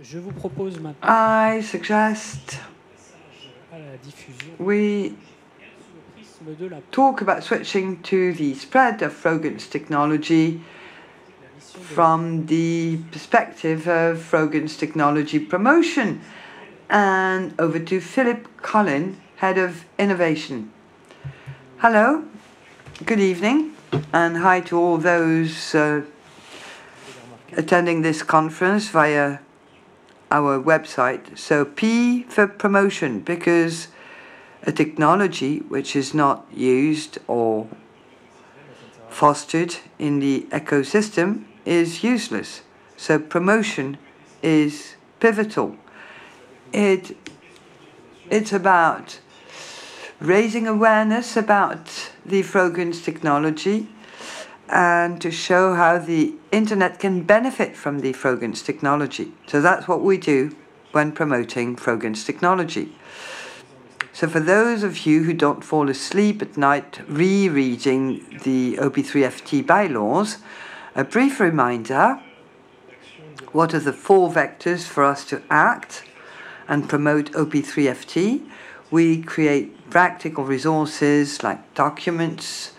I suggest à la diffusion we sous le prisme de la talk about switching to the spread of Frogans technology from the perspective of Frogans technology promotion. And over to Philip Collin, Head of Innovation. Hello, good evening, and hi to all those uh, attending this conference via our website. So, P for promotion, because a technology which is not used or fostered in the ecosystem is useless. So promotion is pivotal. It it's about raising awareness about the Frogans technology and to show how the internet can benefit from the Frogans technology. So that's what we do when promoting Frogans technology. So for those of you who don't fall asleep at night rereading the OP3FT bylaws, a brief reminder, what are the four vectors for us to act and promote OP3FT? We create practical resources like documents,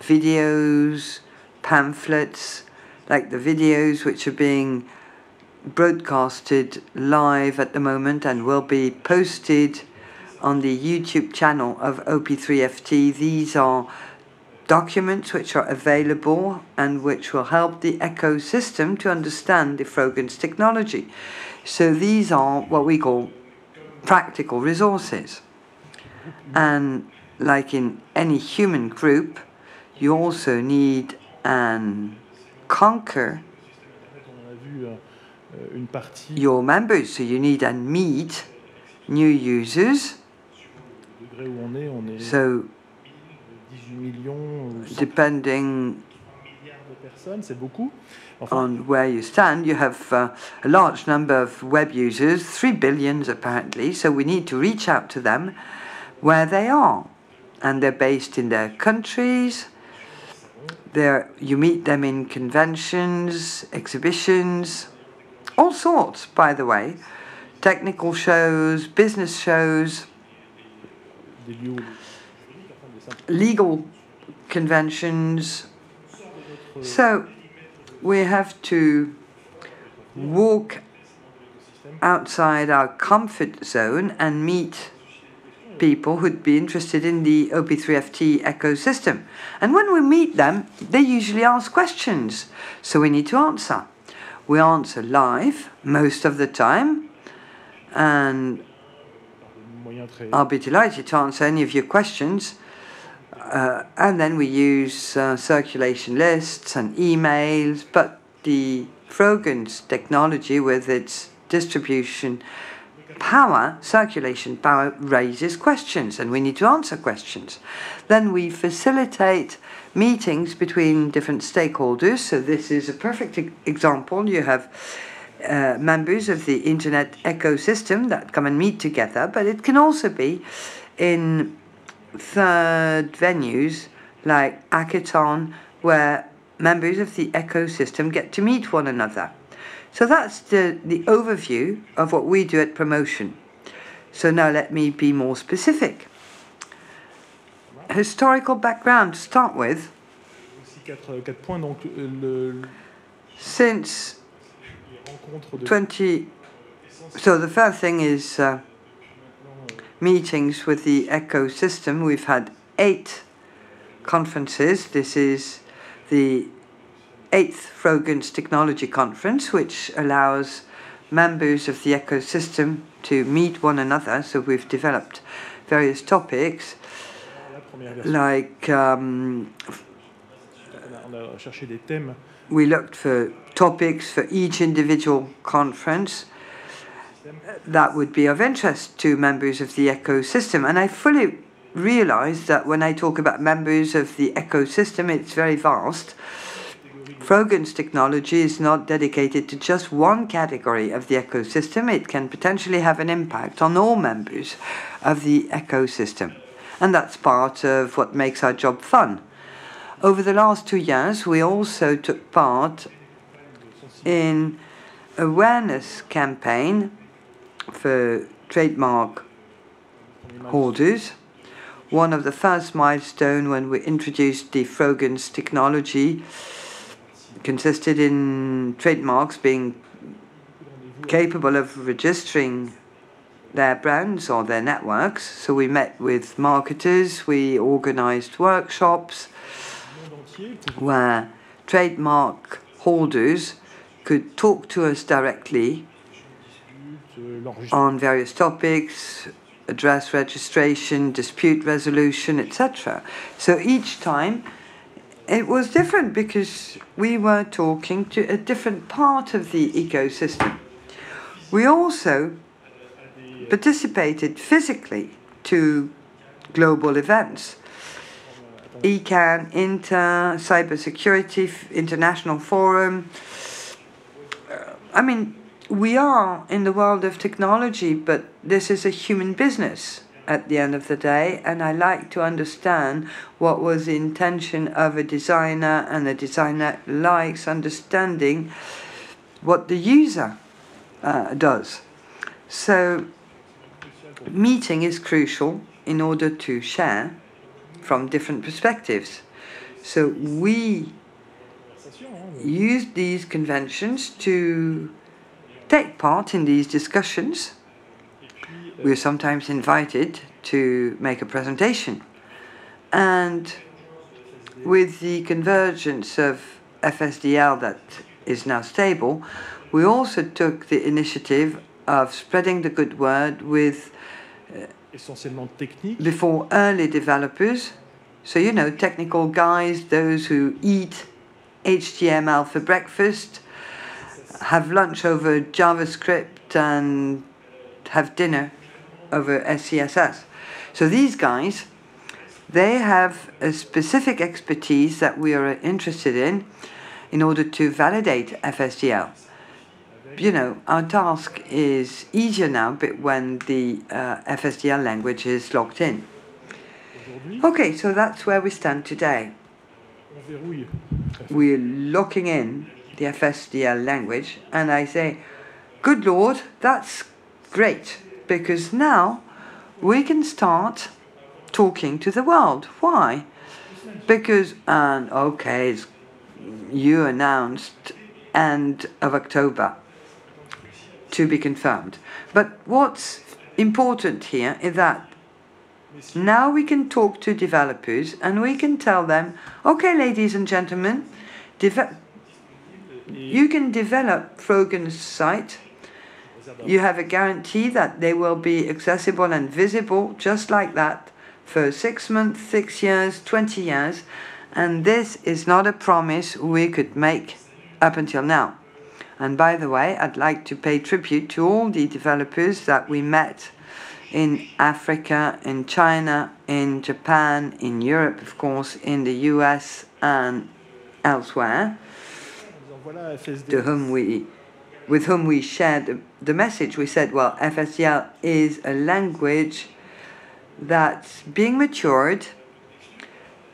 videos, pamphlets, like the videos which are being broadcasted live at the moment and will be posted on the YouTube channel of OP3FT. These are documents which are available and which will help the ecosystem to understand the Frogans technology. So these are what we call practical resources. And like in any human group, you also need an conquer your members. So you need and meet new users. So 18 millions ou 100 depending on where you stand, you have uh, a large number of web users, three billions apparently. So we need to reach out to them where they are, and they're based in their countries. There, you meet them in conventions, exhibitions, all sorts. By the way, technical shows, business shows, legal conventions. So we have to walk outside our comfort zone and meet people who'd be interested in the OP3FT ecosystem. And when we meet them, they usually ask questions, so we need to answer. We answer live most of the time, and I'll be delighted to answer any of your questions. Uh, and then we use uh, circulation lists and emails, but the Frogans technology, with its distribution power, circulation power, raises questions, and we need to answer questions. Then we facilitate meetings between different stakeholders. So, this is a perfect example. You have uh, members of the internet ecosystem that come and meet together, but it can also be in third venues like Hackathon, where members of the ecosystem get to meet one another. So that's the, the overview of what we do at promotion. So now let me be more specific. Historical background to start with. aussi quatre, quatre points. Donc, euh, le, Since les rencontres de 20 so the first thing is uh, meetings with the ecosystem. We've had eight conferences. This is the eighth Frogans Technology Conference, which allows members of the ecosystem to meet one another. So we've developed various topics like um, we looked for topics for each individual conference that would be of interest to members of the ecosystem. And I fully realize that when I talk about members of the ecosystem, it's very vast. Frogans technology is not dedicated to just one category of the ecosystem. It can potentially have an impact on all members of the ecosystem. And that's part of what makes our job fun. Over the last two years, we also took part in awareness campaign for trademark holders. One of the first milestone when we introduced the Frogans technology consisted in trademarks being capable of registering their brands or their networks. So we met with marketers, we organized workshops where trademark holders could talk to us directly on various topics, address registration, dispute resolution, etc. So each time it was different because we were talking to a different part of the ecosystem. We also participated physically to global events. ICANN, Inter, Cybersecurity International Forum. Uh, I mean, we are in the world of technology, but this is a human business at the end of the day, and I like to understand what was the intention of a designer, and the designer likes understanding what the user uh, does. So, meeting is crucial in order to share from different perspectives. So, we use these conventions to take part in these discussions. We are sometimes invited to make a presentation. And with the convergence of FSDL that is now stable, we also took the initiative of spreading the good word with uh, before early developers. So, you know, technical guys, those who eat HTML for breakfast, have lunch over JavaScript and have dinner over SCSS. So these guys, they have a specific expertise that we are interested in in order to validate FSDL. You know, our task is easier now but when the uh, FSDL language is locked in. Okay, so that's where we stand today. We're locking in the FSDL language, and I say, Good Lord, that's great, because now we can start talking to the world. Why? Because, and okay, you announced end of October to be confirmed. But what's important here is that now we can talk to developers and we can tell them, okay, ladies and gentlemen, you can develop Frogans site. You have a guarantee that they will be accessible and visible just like that for six months, six years, 20 years. And this is not a promise we could make up until now. And by the way, I'd like to pay tribute to all the developers that we met in Africa, in China, in Japan, in Europe, of course, in the US, and elsewhere to whom we with whom we shared the, message. We said, well, FSDL is a language that's being matured.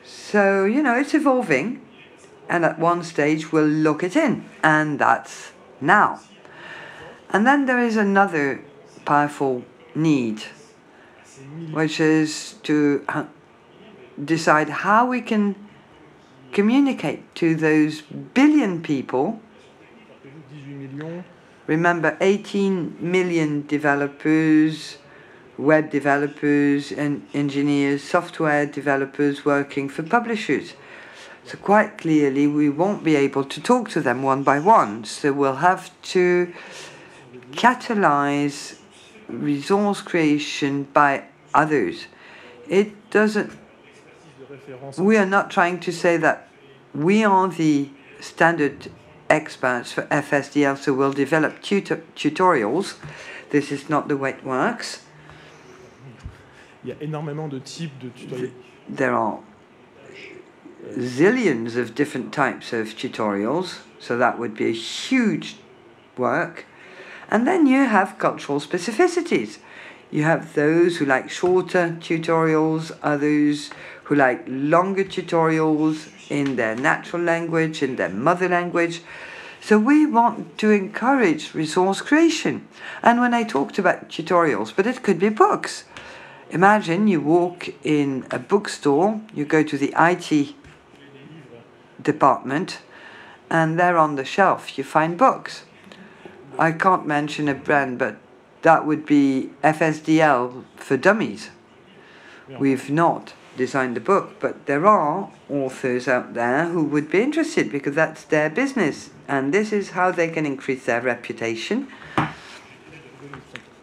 So, you know, it's evolving. And at one stage, we'll look it in. And that's now. And then there is another powerful need, which is to uh, decide how we can communicate to those billion people. Remember, 18 million developers, web developers, and engineers, software developers working for publishers. So, quite clearly, we won't be able to talk to them one by one. So, we'll have to catalyze resource creation by others. It doesn't we are not trying to say that we are the standard experts for FSDL, so we'll develop tutor tutorials. This is not the way it works. There are zillions of different types of tutorials, so that would be a huge work. And then you have cultural specificities. You have those who like shorter tutorials, others who like longer tutorials in their natural language, in their mother language. So we want to encourage resource creation. And when I talked about tutorials, but it could be books. Imagine you walk in a bookstore, you go to the IT department, and there on the shelf you find books. I can't mention a brand, but that would be FSDL for dummies. We've not designed the book, but there are authors out there who would be interested because that's their business, and this is how they can increase their reputation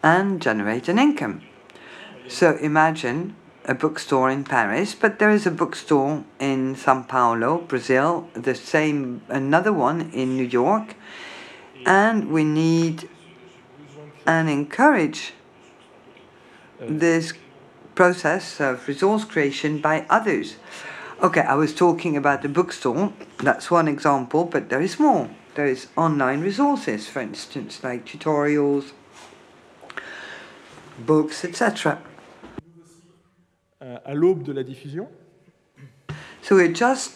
and generate an income. So imagine a bookstore in Paris, but there is a bookstore in Sao Paulo, Brazil, the same, another one in New York, and we need and encourage this process of resource creation by others. Okay, I was talking about the bookstore, that's one example, but there is more. There is online resources, for instance, like tutorials, books, etc. Uh, à l'aube de la diffusion, So we're just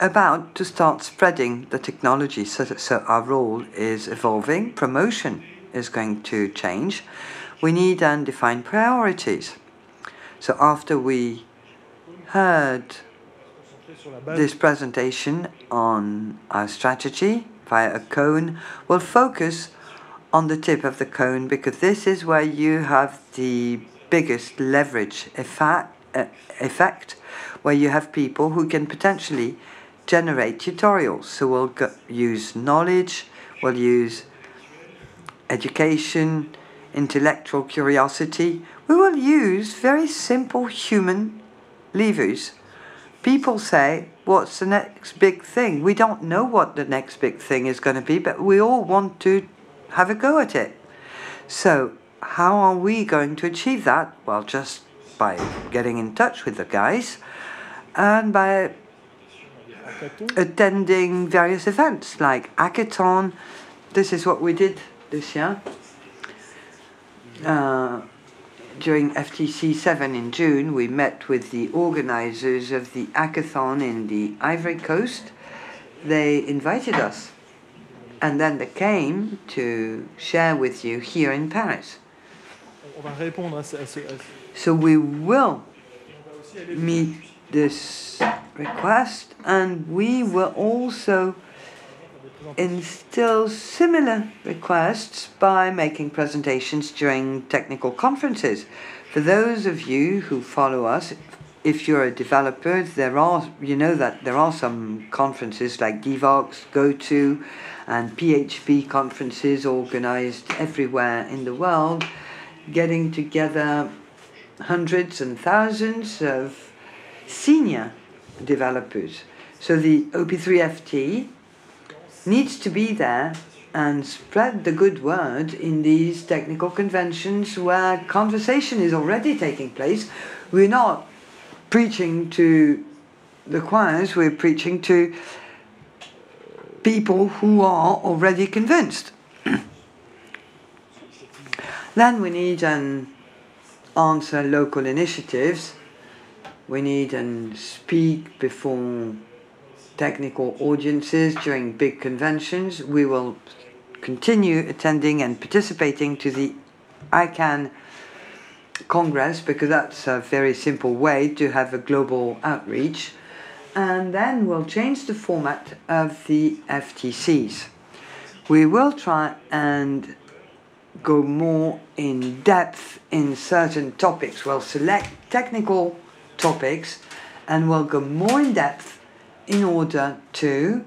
about to start spreading the technology. So, so our role is evolving. Promotion is going to change. We need undefined priorities. So after we heard this presentation on our strategy via a cone, we'll focus on the tip of the cone because this is where you have the biggest leverage effect, uh, effect where you have people who can potentially generate tutorials. So we'll use knowledge, we'll use education, intellectual curiosity. We will use very simple human levers. People say, What's the next big thing? We don't know what the next big thing is going to be, but we all want to have a go at it. So, how are we going to achieve that? Well, just by getting in touch with the guys and by attending various events like Hackathon. This is what we did year. Uh, during FTC 7 in June, we met with the organizers of the Hackathon in the Ivory Coast. They invited us, and then they came to share with you here in Paris. So we will on va aussi aller meet this request, and we will also instill similar requests by making presentations during technical conferences. For those of you who follow us, if you're a developer, there are you know that there are some conferences like Devoxx, GoTo, and PHP conferences organized everywhere in the world, getting together hundreds and thousands of senior developers. So the OP3FT needs to be there and spread the good word in these technical conventions where conversation is already taking place. We're not preaching to the choirs, we're preaching to people who are already convinced. then we need an answer local initiatives. We need and speak before technical audiences during big conventions. We will continue attending and participating to the ICANN Congress because that's a very simple way to have a global outreach. And then we'll change the format of the FTCs. We will try and go more in depth in certain topics. We'll select technical topics and we'll go more in depth in order to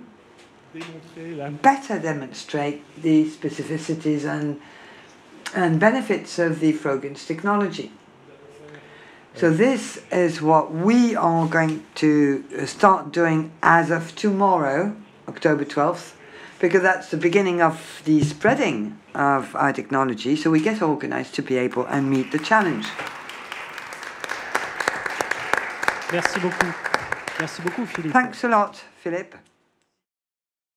better demonstrate the specificities and, and benefits of the Frogans technology. So this is what we are going to start doing as of tomorrow, October 12th, because that's the beginning of the spreading of our technology. So we get organized to be able and meet the challenge. Merci beaucoup. Merci beaucoup, Philippe. Thanks a lot, Philip.